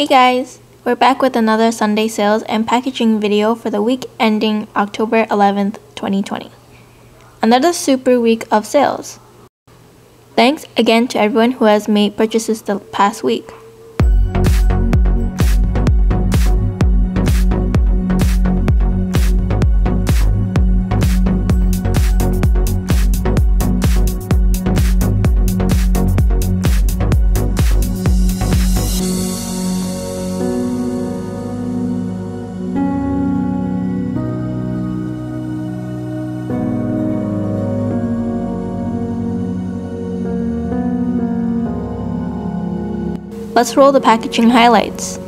Hey guys, we're back with another Sunday sales and packaging video for the week ending October 11th, 2020. Another super week of sales. Thanks again to everyone who has made purchases the past week. Let's roll the packaging highlights.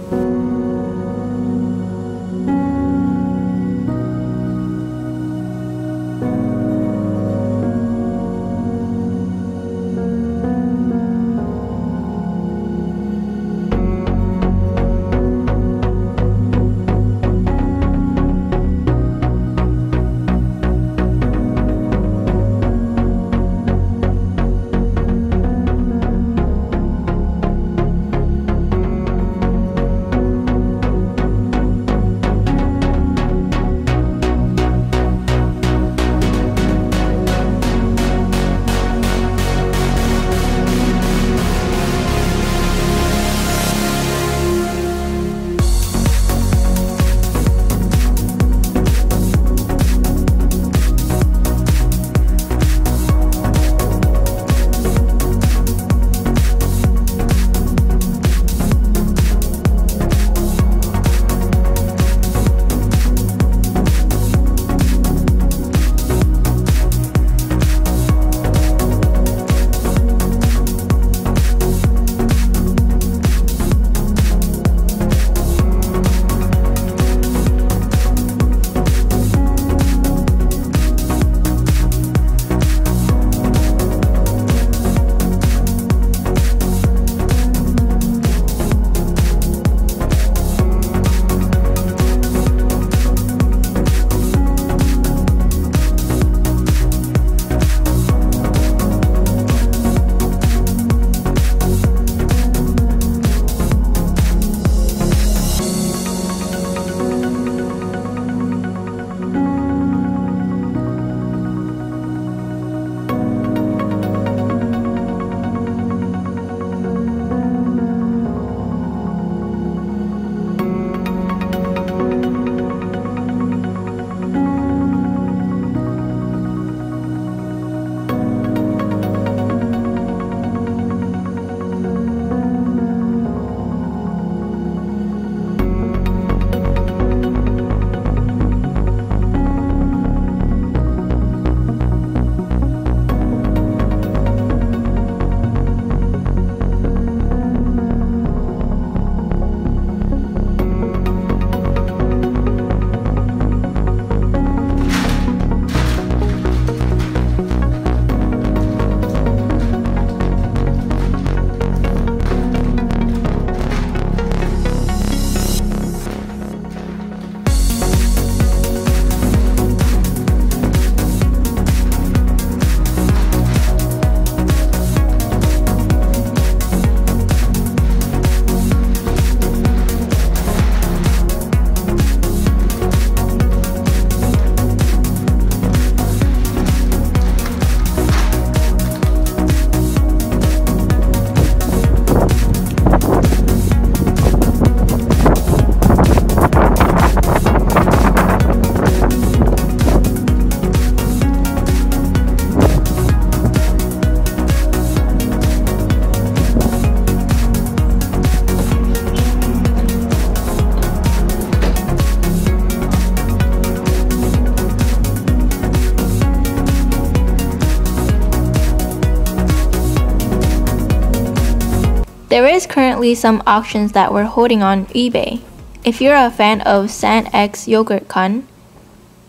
There is currently some auctions that we're holding on eBay. If you're a fan of San X Yogurt Kun,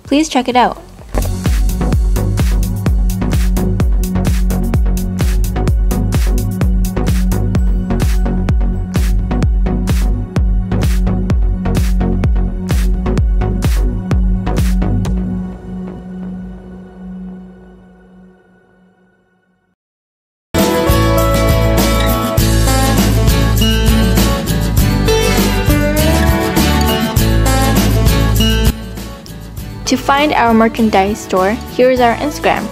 please check it out. To find our merchandise store, here is our Instagram.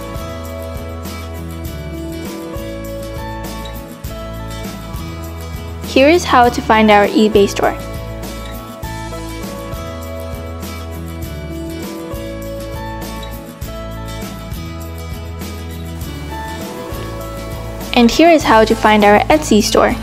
Here is how to find our eBay store. And here is how to find our Etsy store.